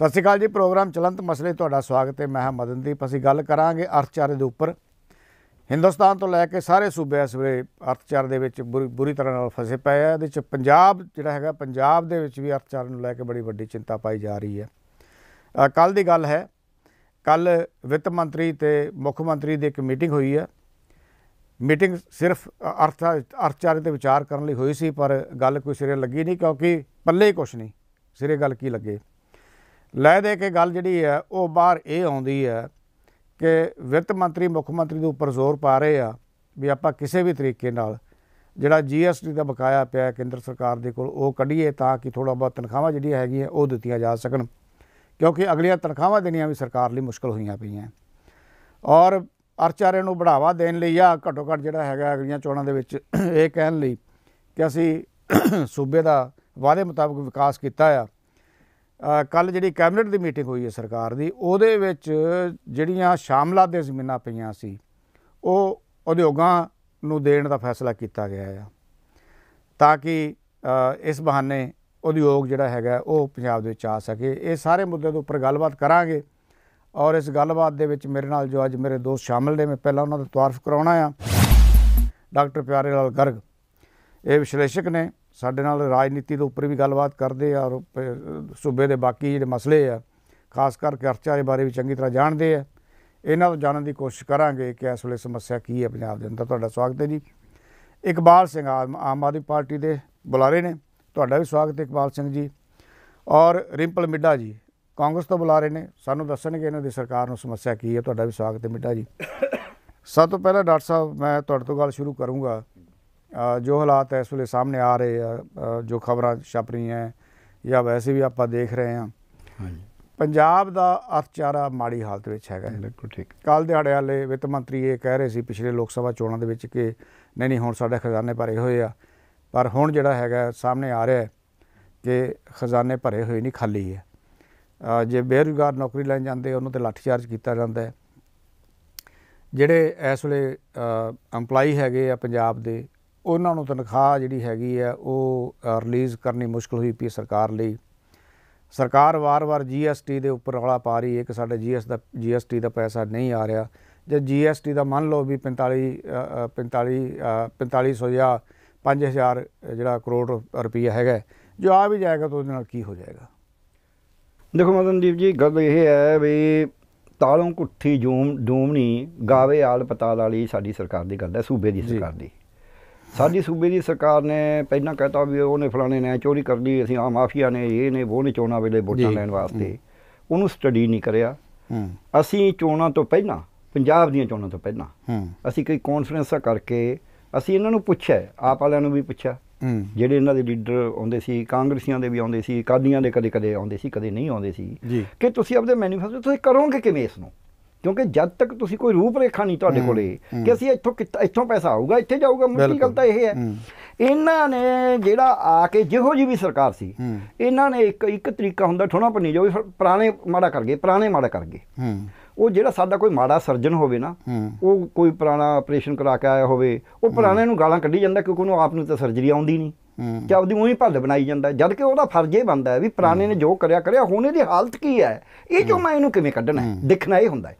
ਸਤਿ ਸ਼੍ਰੀ ਅਕਾਲ ਜੀ, ਪ੍ਰੋਗਰਾਮ ਚਲੰਤ ਮਸਲੇ ਤੁਹਾਡਾ ਸਵਾਗਤ ਹੈ, ਮੈਂ ਹਾਂ ਮਦਨਦੀਪ। ਅਸੀਂ ਗੱਲ ਕਰਾਂਗੇ ਅਰਥਚਾਰੇ ਦੇ ਉੱਪਰ। ਹਿੰਦੁਸਤਾਨ ਤੋਂ ਲੈ ਕੇ ਸਾਰੇ ਸੂਬੇ ਇਸ ਵੇਲੇ ਅਰਥਚਾਰੇ ਦੇ ਵਿੱਚ ਬੁਰੀ ਬੁਰੀ ਤਰ੍ਹਾਂ ਨਾਲ ਫਸੇ ਪਏ ਆ। ਇਹਦੇ ਚ ਪੰਜਾਬ ਜਿਹੜਾ ਹੈਗਾ, ਪੰਜਾਬ ਦੇ ਵਿੱਚ ਵੀ ਅਰਥਚਾਰੇ ਨੂੰ ਲੈ ਕੇ ਬੜੀ ਵੱਡੀ ਚਿੰਤਾ ਪਾਈ ਜਾ ਰਹੀ ਹੈ। ਕੱਲ ਦੀ ਗੱਲ ਹੈ ਕੱਲ ਵਿੱਤ ਮੰਤਰੀ ਤੇ ਮੁੱਖ ਮੰਤਰੀ ਦੀ ਇੱਕ ਮੀਟਿੰਗ ਹੋਈ ਹੈ। ਮੀਟਿੰਗ ਸਿਰਫ ਅਰਥ, ਅਰਥਚਾਰੇ ਤੇ ਵਿਚਾਰ ਕਰਨ ਲਈ ਹੋਈ ਸੀ, ਪਰ ਗੱਲ ਕੋਈ ਸਿਰੇ ਲੱਗੀ ਨਹੀਂ, ਕਿਉਂਕਿ ਪੱਲੇ ਕੁਛ ਨਹੀਂ। ਸਿਰੇ ਗੱਲ ਕੀ ਲੱਗੇ? ਲੈ ਦੇ ਕੇ ਗੱਲ ਜਿਹੜੀ ਹੈ, ਉਹ ਬਾਹਰ ਇਹ ਆਉਂਦੀ ਹੈ ਕਿ ਵਿੱਤ ਮੰਤਰੀ, ਮੁੱਖ ਮੰਤਰੀ ਦੇ ਉੱਪਰ ਜ਼ੋਰ ਪਾ ਰਹੇ ਆ ਵੀ ਆਪਾਂ ਕਿਸੇ ਵੀ ਤਰੀਕੇ ਨਾਲ ਜਿਹੜਾ ਜੀਐਸਟੀ ਦਾ ਬਕਾਇਆ ਪਿਆ ਕੇਂਦਰ ਸਰਕਾਰ ਦੇ ਕੋਲ, ਉਹ ਕੱਢੀਏ ਤਾਂ ਕਿ ਥੋੜਾ ਬਹੁਤ ਤਨਖਾਹਾਂ ਜਿਹੜੀਆਂ ਹੈਗੀਆਂ, ਉਹ ਦਿੱਤੀਆਂ ਜਾ ਸਕਣ। ਕਿਉਂਕਿ ਅਗਲੀਆਂ ਤਨਖਾਹਾਂ ਦੇਣੀਆਂ ਵੀ ਸਰਕਾਰ ਲਈ ਮੁਸ਼ਕਲ ਹੋਈਆਂ ਪਈਆਂ। ਔਰ ਅਰਚਾਰੇ ਨੂੰ ਬੜਾਵਾ ਦੇਣ ਲਈ ਜਾਂ ਘੱਟੋ ਘੱਟ ਜਿਹੜਾ ਹੈਗਾ ਅਗਲੀਆਂ ਚੋਣਾਂ ਦੇ ਵਿੱਚ ਇਹ ਕਹਿਣ ਲਈ ਕਿ ਅਸੀਂ ਸੂਬੇ ਦਾ ਵਾਅਦੇ ਮੁਤਾਬਕ ਵਿਕਾਸ ਕੀਤਾ ਆ ਕੱਲ ਜਿਹੜੀ ਕੈਬਨਿਟ ਦੀ ਮੀਟਿੰਗ ਹੋਈ ਹੈ ਸਰਕਾਰ ਦੀ, ਉਹਦੇ ਵਿੱਚ ਜਿਹੜੀਆਂ ਸ਼ਾਮਲਾ ਦੇ ਜ਼ਮੀਨਾਂ ਪਈਆਂ ਸੀ, ਉਹ ਉਦਯੋਗਾਂ ਨੂੰ ਦੇਣ ਦਾ ਫੈਸਲਾ ਕੀਤਾ ਗਿਆ ਆ। ਤਾਂ ਕਿ ਇਸ ਬਹਾਨੇ ਉਦਯੋਗ ਜਿਹੜਾ ਹੈਗਾ, ਉਹ ਪੰਜਾਬ ਦੇ ਵਿੱਚ ਆ ਸਕੇ। ਇਹ ਸਾਰੇ ਮੁੱਦੇ ਦੇ ਉੱਪਰ ਗੱਲਬਾਤ ਕਰਾਂਗੇ ਔਰ ਇਸ ਗੱਲਬਾਤ ਦੇ ਵਿੱਚ ਮੇਰੇ ਨਾਲ ਜੋ ਅੱਜ ਮੇਰੇ ਦੋਸਤ ਸ਼ਾਮਲ ਨੇ, ਮੈਂ ਪਹਿਲਾਂ ਉਹਨਾਂ ਦਾ ਤਾਰਫ ਕਰਾਉਣਾ ਆ। ਡਾਕਟਰ ਪਿਆਰੇ ਲਾਲ ਗਰਗ, ਇਹ ਵਿਸ਼ਲੇਸ਼ਕ ਨੇ। ਸਾਡੇ ਨਾਲ ਰਾਜਨੀਤੀ ਦੇ ਉੱਪਰ ਵੀ ਗੱਲਬਾਤ ਕਰਦੇ ਆ ਔਰ ਸੂਬੇ ਦੇ ਬਾਕੀ ਜਿਹੜੇ ਮਸਲੇ ਆ, ਖਾਸ ਕਰਕੇ ਅਰਚਾ ਦੇ ਬਾਰੇ ਵੀ ਚੰਗੀ ਤਰ੍ਹਾਂ ਜਾਣਦੇ ਆ। ਇਹਨਾਂ ਤੋਂ ਜਾਣਨ ਦੀ ਕੋਸ਼ਿਸ਼ ਕਰਾਂਗੇ ਕਿ ਇਸ ਵੇਲੇ ਸਮੱਸਿਆ ਕੀ ਹੈ ਪੰਜਾਬ ਦੇ ਅੰਦਰ। ਤੁਹਾਡਾ ਸਵਾਗਤ ਹੈ ਜੀ। ਇਕਬਾਲ ਸਿੰਘ ਆਮ ਆਦਮੀ ਪਾਰਟੀ ਦੇ ਬੁਲਾਰੇ ਨੇ। ਤੁਹਾਡਾ ਵੀ ਸਵਾਗਤ ਹੈ ਇਕਬਾਲ ਸਿੰਘ ਜੀ। ਔਰ ਰਿੰਪਲ ਮਿੱਡਾ ਜੀ, ਕਾਂਗਰਸ ਤੋਂ ਬੁਲਾ ਰਹੇ ਨੇ। ਸਾਨੂੰ ਦੱਸਣਗੇ ਇਹਨਾਂ ਦੀ ਸਰਕਾਰ ਨੂੰ ਸਮੱਸਿਆ ਕੀ ਹੈ। ਤੁਹਾਡਾ ਵੀ ਸਵਾਗਤ ਹੈ ਮਿੱਡਾ ਜੀ। ਸਭ ਤੋਂ ਪਹਿਲਾਂ ਡਾਕਟਰ ਸਾਹਿਬ, ਮੈਂ ਤੁਹਾਡੇ ਤੋਂ ਗੱਲ ਸ਼ੁਰੂ ਕਰੂੰਗਾ। ਜੋ ਹਾਲਾਤ ਇਸ ਵੇਲੇ ਸਾਹਮਣੇ ਆ ਰਹੇ ਆ ਜੋ ਖਬਰਾਂ ਛਪ ਰਹੀਆਂ ਜਾਂ ਵੈਸੇ ਵੀ ਆਪਾਂ ਦੇਖ ਰਹੇ ਹਾਂ। ਹਾਂਜੀ। ਪੰਜਾਬ ਦਾ ਅਰਥਚਾਰਾ ਮਾੜੀ ਹਾਲਤ ਵਿੱਚ ਹੈਗਾ ਬਿਲਕੁਲ ਠੀਕ। ਕੱਲ ਦਿਹਾੜੇ ਵਾਲੇ ਵਿੱਤ ਮੰਤਰੀ ਇਹ ਕਹਿ ਰਹੇ ਸੀ ਪਿਛਲੇ ਲੋਕ ਸਭਾ ਚੋਣਾਂ ਦੇ ਵਿੱਚ ਕਿ ਨਹੀਂ ਨਹੀਂ ਹੁਣ ਸਾਡੇ ਖਜ਼ਾਨੇ ਭਰੇ ਹੋਏ ਆ। ਪਰ ਹੁਣ ਜਿਹੜਾ ਹੈਗਾ ਸਾਹਮਣੇ ਆ ਰਿਹਾ ਕਿ ਖਜ਼ਾਨੇ ਭਰੇ ਹੋਏ ਨਹੀਂ ਖਾਲੀ ਹੈ। ਜੇ ਬੇਰੁਜ਼ਗਾਰ ਨੌਕਰੀ ਲੈਣ ਜਾਂਦੇ ਉਹਨੂੰ ਤੇ ਲਾਠੀ ਚਾਰਜ ਕੀਤਾ ਜਾਂਦਾ ਹੈ। ਜਿਹੜੇ ਇਸ ਵੇਲੇ EMPLOYE ਹੈਗੇ ਆ ਪੰਜਾਬ ਦੇ ਉਹਨਾਂ ਨੂੰ ਤਨਖਾਹ ਜਿਹੜੀ ਹੈਗੀ ਆ ਉਹ ਰਿਲੀਜ਼ ਕਰਨੀ ਮੁਸ਼ਕਲ ਹੋਈ ਪਈ ਸਰਕਾਰ ਲਈ। ਸਰਕਾਰ ਵਾਰ-ਵਾਰ ਜੀਐਸਟੀ ਦੇ ਉੱਪਰ ਰੌਲਾ ਪਾ ਰਹੀ ਹੈ ਕਿ ਸਾਡੇ ਜੀਐਸ ਦਾ ਜੀਐਸਟੀ ਦਾ ਪੈਸਾ ਨਹੀਂ ਆ ਰਿਹਾ। ਜੇ ਜੀਐਸਟੀ ਦਾ ਮੰਨ ਲਓ ਵੀ 45 45 4500 ਜਾਂ 5000 ਜਿਹੜਾ ਕਰੋੜ ਰੁਪਈਆ ਹੈਗਾ ਜੋ ਆ ਵੀ ਜਾਏਗਾ ਤਾਂ ਉਹਦੇ ਨਾਲ ਕੀ ਹੋ ਜਾਏਗਾ? ਦੇਖੋ ਮਦਨਦੀਪ ਜੀ ਗੱਲ ਇਹ ਹੈ ਵੀ ਤਾਲੋਂ ਕੁੱਠੀ ਜੂਮ ਡੂਮਣੀ ਗਾਵੇ ਆਲ ਪਤਾਲ ਵਾਲੀ ਸਾਡੀ ਸਰਕਾਰ ਦੀ ਗੱਲ ਹੈ ਸੂਬੇ ਦੀ ਸਰਕਾਰ ਦੀ। ਸਾਡੀ ਸੂਬੇ ਦੀ ਸਰਕਾਰ ਨੇ ਪਹਿਲਾਂ ਕਹਤਾ ਵੀ ਉਹਨੇ ਫਲਾਣੇ ਨੇ ਚੋਰੀ ਕਰ ਲਈ ਅਸੀਂ ਆ ਮਾਫੀਆ ਨੇ ਇਹ ਨੇ ਉਹ ਨੇ ਚੋਣਾਂ ਵੇਲੇ ਵੋਟਾਂ ਲੈਣ ਵਾਸਤੇ। ਉਹਨੂੰ ਸਟੱਡੀ ਨਹੀਂ ਕਰਿਆ। ਅਸੀਂ ਚੋਣਾਂ ਤੋਂ ਪਹਿਲਾਂ ਪੰਜਾਬ ਦੀਆਂ ਚੋਣਾਂ ਤੋਂ ਪਹਿਲਾਂ ਅਸੀਂ ਕਈ ਕਾਨਫਰੰਸਾਂ ਕਰਕੇ ਅਸੀਂ ਇਹਨਾਂ ਨੂੰ ਪੁੱਛਿਆ ਆਪ ਵਾਲਿਆਂ ਨੂੰ ਵੀ ਪੁੱਛਿਆ। ਜਿਹੜੇ ਇਹਨਾਂ ਦੇ ਲੀਡਰ ਆਉਂਦੇ ਸੀ ਕਾਂਗਰਸੀਆਂ ਦੇ ਵੀ ਆਉਂਦੇ ਸੀ ਕਾਦੀਆਂ ਦੇ ਕਦੇ ਕਦੇ ਆਉਂਦੇ ਸੀ ਕਦੇ ਨਹੀਂ ਆਉਂਦੇ ਸੀ। ਕਿ ਤੁਸੀਂ ਆਪਦੇ ਮੈਨੀਫੈਸਟੋ ਤੁਸੀਂ ਕਰੋਗੇ ਕਿਵੇਂ ਇਸ ਨੂੰ? ਕਿਉਂਕਿ ਜਦ ਤੱਕ ਤੁਸੀਂ ਕੋਈ ਰੂਪ ਰੇਖਾ ਨਹੀਂ ਤੁਹਾਡੇ ਕੋਲੇ ਕਿ ਅਸੀਂ ਇੱਥੋਂ ਇੱਥੋਂ ਪੈਸਾ ਆਊਗਾ ਇੱਥੇ ਜਾਊਗਾ ਮੁੱਢਲੀ ਗੱਲ ਤਾਂ ਇਹ ਹੈ। ਇਹਨਾਂ ਨੇ ਜਿਹੜਾ ਆ ਕੇ ਜਿਹੋ ਜੀ ਵੀ ਸਰਕਾਰ ਸੀ ਇਹਨਾਂ ਨੇ ਇੱਕ ਇੱਕ ਤਰੀਕਾ ਹੁੰਦਾ ਠੋਣਾ ਪੰਨੀ ਜੋ ਪੁਰਾਣੇ ਮਾੜਾ ਕਰ ਗਏ ਪੁਰਾਣੇ ਮਾੜਾ ਕਰ ਗਏ। ਉਹ ਜਿਹੜਾ ਸਾਡਾ ਕੋਈ ਮਾੜਾ ਸਰਜਨ ਹੋਵੇ ਨਾ ਉਹ ਕੋਈ ਪੁਰਾਣਾ ਆਪਰੇਸ਼ਨ ਕਰਾ ਕੇ ਆਇਆ ਹੋਵੇ ਉਹ ਪੁਰਾਣੇ ਨੂੰ ਗਾਲਾਂ ਕੱਢੀ ਜਾਂਦਾ ਕਿਉਂਕਿ ਉਹਨੂੰ ਆਪ ਨੂੰ ਤਾਂ ਸਰਜਰੀ ਆਉਂਦੀ ਨਹੀਂ। ਕਿ ਆਪਦੀ ਉਹੀ ਭੱਲ ਬਣਾਈ ਜਾਂਦਾ। ਜਦ ਕਿ ਉਹਦਾ ਫਰਜ਼ ਇਹ ਬਣਦਾ ਹੈ ਵੀ ਪੁਰਾਣੇ ਨੇ ਜੋ ਕਰਿਆ ਕਰਿਆ ਹੁਣ ਇਹਦੀ ਹਾਲਤ ਕੀ ਹੈ? ਇਹ ਜੋ ਮੈਂ ਇਹਨੂੰ ਕਿਵੇਂ ਕੱਢਣਾ ਹੈ। ਦੇਖਣਾ ਇਹ ਹੁੰਦਾ ਹੈ।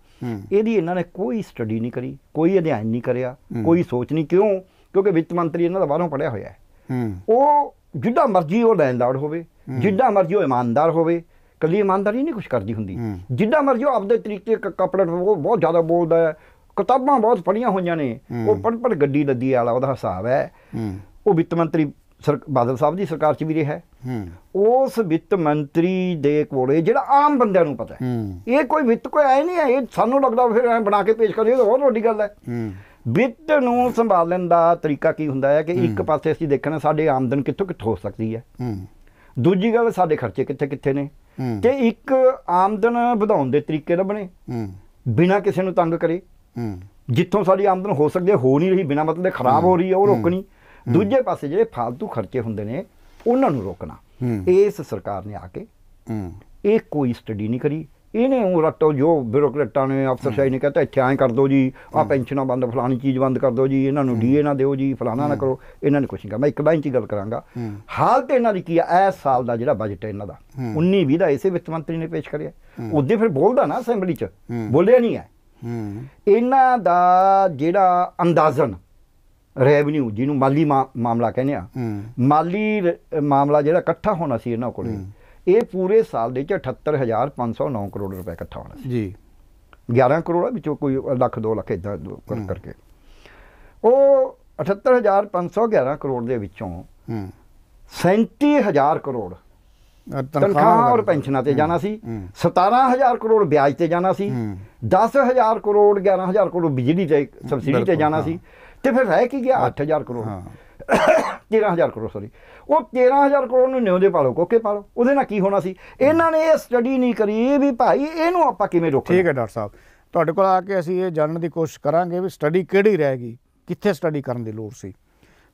ਇਹਦੀ ਇਹਨਾਂ ਨੇ ਕੋਈ ਸਟੱਡੀ ਨਹੀਂ ਕਰੀ ਕੋਈ ਅਧਿਐਨ ਨਹੀਂ ਕਰਿਆ ਕੋਈ ਸੋਚ ਨਹੀਂ ਕਿਉਂ? ਕਿਉਂਕਿ ਵਿੱਤ ਮੰਤਰੀ ਇਹਨਾਂ ਦਾ ਬਾਹਰੋਂ ਪੜਿਆ ਹੋਇਆ ਹੈ। ਉਹ ਜਿੱਡਾ ਮਰਜ਼ੀ ਉਹ ਲੈਂਡਲਾਰਡ ਹੋਵੇ ਜਿੱਡਾ ਮਰਜ਼ੀ ਉਹ ਇਮਾਨਦਾਰ ਹੋਵੇ ਕੱਲੀ ਇਮਾਨਦਾਰੀ ਨਹੀਂ ਕੁਝ ਕਰਦੀ ਹੁੰਦੀ। ਜਿੱਡਾ ਮਰਜ਼ੀ ਉਹ ਆਪਦੇ ਤਰੀਕੇ ਕੱਪੜੇ ਉਹ ਬਹੁਤ ਜ਼ਿਆਦਾ ਬੋਲਦਾ ਹੈ ਕਿਤਾਬਾਂ ਬਹੁਤ ਪੜੀਆਂ ਹੋਈਆਂ ਨੇ ਉਹ ਪੜ ਪੜ ਗੱਡੀ ਲੱਦੀ ਵਾਲਾ ਉਹਦਾ ਹਿਸਾਬ ਹੈ। ਉਹ ਵਿੱਤ ਮੰਤਰੀ ਬਾਦਲ ਸਾਹਿਬ ਦੀ ਸਰਕਾਰ 'ਚ ਵੀ ਰਿਹਾ ਉਸ ਵਿੱਤ ਮੰਤਰੀ ਦੇ ਕੋਲੇ ਜਿਹੜਾ ਆਮ ਬੰਦਿਆਂ ਨੂੰ ਪਤਾ ਹੈ। ਇਹ ਕੋਈ ਵਿੱਤ ਕੋਈ ਆਏ ਨਹੀਂ ਹੈ ਇਹ ਸਾਨੂੰ ਲੱਗਦਾ ਫਿਰ ਐ ਬਣਾ ਕੇ ਪੇਸ਼ ਕਰੀਏ ਇਹ ਬਹੁਤ ਵੱਡੀ ਗੱਲ ਹੈ। ਵਿੱਤ ਨੂੰ ਸੰਭਾਲਣ ਦਾ ਤਰੀਕਾ ਕੀ ਹੁੰਦਾ ਹੈ ਕਿ ਇੱਕ ਪਾਸੇ ਅਸੀਂ ਦੇਖਣਾ ਸਾਡੇ ਆਮਦਨ ਕਿੱਥੋਂ ਕਿੱਥੋਂ ਹੋ ਸਕਦੀ ਹੈ। ਦੂਜੀ ਗੱਲ ਸਾਡੇ ਖਰਚੇ ਕਿੱਥੇ ਕਿੱਥੇ ਨੇ। ਤੇ ਇੱਕ ਆਮਦਨ ਵਧਾਉਣ ਦੇ ਤਰੀਕੇ ਲੱਭਣੇ। ਬਿਨਾਂ ਕਿਸੇ ਨੂੰ ਤੰਗ ਕਰੇ। ਜਿੱਥੋਂ ਸਾਡੀ ਆਮਦਨ ਹੋ ਸਕਦੀ ਹੈ ਹੋ ਨਹੀਂ ਰਹੀ ਬਿਨਾਂ ਮਤਲਬ ਦੇ ਖਰਾਬ ਹੋ। ਰਹੀ ਹੈ ਉਹ ਰੋਕਣੀ ਦੂਜੇ ਪਾਸੇ ਜਿਹੜੇ ਫालतू ਖਰਚੇ ਹੁੰਦੇ ਨੇ ਉਹਨਾਂ ਨੂੰ ਰੋਕਣਾ। ਇਸ ਸਰਕਾਰ ਨੇ ਆ ਕੇ ਇਹ ਕੋਈ ਸਟੱਡੀ ਨਹੀਂ ਕਰੀ। ਇਹਨੇ ਉਹ ਰੱਟੋ ਜੋ ਬਿਊਰੋਕਰੇਟਾਂ ਨੇ ਅਫਸਰਸ਼ਾਹੀ ਨੇ ਕਹਤਾ ਇੱਥੇ ਐਂ ਕਰ ਦਿਓ ਜੀ ਆਹ ਪੈਨਸ਼ਨਾਂ ਬੰਦ ਫਲਾਣੀ ਚੀਜ਼ ਬੰਦ ਕਰ ਦਿਓ ਜੀ ਇਹਨਾਂ ਨੂੰ ਡੀਏ ਨਾ ਦਿਓ ਜੀ ਫਲਾਣਾ ਨਾ ਕਰੋ। ਇਹਨਾਂ ਨੇ ਕੁਛ ਨਹੀਂ ਕਰਨਾ। ਮੈਂ ਇੱਕ ਲਾਈਨ 'ਚ ਹੀ ਗੱਲ ਕਰਾਂਗਾ। ਹੂੰ। ਹਾਲਤ ਇਹਨਾਂ ਦੀ ਕੀ ਆ? ਇਸ ਸਾਲ ਦਾ ਜਿਹੜਾ ਬਜਟ ਹੈ ਇਹਨਾਂ ਦਾ ਹੂੰ। 19 20 ਦਾ ਇਸੇ ਵਿੱਤ ਮੰਤਰੀ ਨੇ ਪੇਸ਼ ਕਰਿਆ। ਉਹਦੇ ਫਿਰ ਬੋਲਦਾ ਨਾ ਅਸੈਂਬਲੀ 'ਚ। ਬੋਲਿਆ ਨਹੀਂ ਹੂੰ। ਇਹਨਾਂ ਦਾ ਜਿਹੜਾ ਅੰਦਾਜ਼ਨ ਰੈਵਨਿਊ ਜਿਹਨੂੰ ਮਾਲੀ ਮਾਮਲਾ ਕਹਿੰਦੇ ਆ। ਮਾਲੀ ਮਾਮਲਾ ਜਿਹੜਾ ਇਕੱਠਾ ਹੋਣਾ ਸੀ ਇਹਨਾਂ ਕੋਲੇ ਇਹ ਪੂਰੇ ਸਾਲ ਦੇ ਚ 78509 ਕਰੋੜ ਰੁਪਏ ਇਕੱਠਾ ਹੋਣਾ ਸੀ। ਜੀ। 11 ਕਰੋੜ ਵਿੱਚੋਂ ਕੋਈ ਲੱਖ 2 ਲੱਖ ਇਦਾਂ ਕਰ ਕਰਕੇ। ਉਹ 78511 ਕਰੋੜ ਦੇ ਵਿੱਚੋਂ ਹੂੰ। 37000 ਕਰੋੜ ਤਨਖਾਹਾਂ ਔਰ। ਪੈਨਸ਼ਨਾਂ ਤੇ ਜਾਣਾ ਸੀ। ਹੂੰ। 17000 ਕਰੋੜ ਵਿਆਜ ਤੇ ਜਾਣਾ ਸੀ। ਹੂੰ। 10000 ਕਰੋੜ 11000 ਕਰੋੜ ਬਿਜਲੀ ਤੇ ਸਬਸਿਡੀ ਤੇ ਜਾਣਾ। ਸੀ। ਤੇ ਫਿਰ ਰਹਿ ਕੀ ਗਿਆ? 8000 ਕਰੋੜ। ਹਾਂ। 13000 ਕਰੋੜ ਸੌਰੀ ਉਹ 13000 ਕਰੋੜ ਨੂੰ ਨਿਉਂਦੇ ਪਾਲੋ ਕੋਕੇ ਪਾਲੋ ਉਹਦੇ ਨਾਲ ਕੀ ਹੋਣਾ ਸੀ? ਇਹਨਾਂ ਨੇ ਇਹ ਸਟੱਡੀ ਨਹੀਂ ਕਰੀ ਵੀ ਭਾਈ ਇਹਨੂੰ ਆਪਾਂ ਕਿਵੇਂ ਰੋਕਣਾ? ਠੀਕ ਹੈ ਡਾਕਟਰ ਸਾਹਿਬ। ਤੁਹਾਡੇ ਕੋਲ ਆ ਕੇ ਅਸੀਂ ਇਹ ਜਾਣਨ ਦੀ ਕੋਸ਼ਿਸ਼ ਕਰਾਂਗੇ ਵੀ ਸਟੱਡੀ ਕਿਹੜੀ ਰਹਿ ਗਈ ਕਿੱਥੇ ਸਟੱਡੀ ਕਰਨ ਦੀ ਲੋੜ ਸੀ।